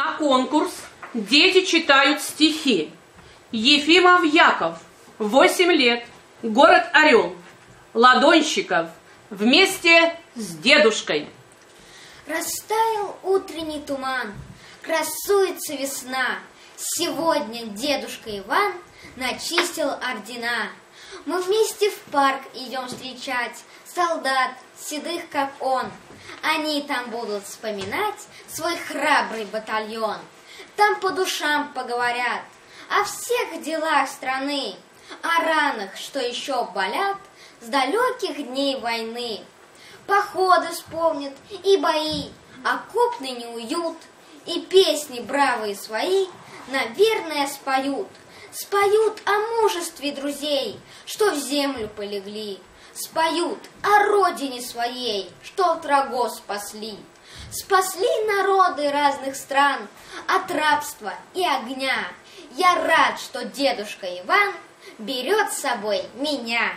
На конкурс дети читают стихи. Ефимов Яков, 8 лет, город Орел, Ладонщиков, вместе с дедушкой. Растаял утренний туман, красуется весна. Сегодня дедушка Иван начистил ордена. Мы вместе в парк идем встречать солдат, седых, как он. Они там будут вспоминать свой храбрый батальон. Там по душам поговорят о всех делах страны, о ранах, что еще болят с далеких дней войны. Походы вспомнят и бои, окопный неуют, и песни бравые свои, наверное, споют. Споют о мужестве друзей, что в землю полегли. Споют о родине своей, что от врагов спасли. Спасли народы разных стран от рабства и огня. Я рад, что дедушка Иван берет с собой меня.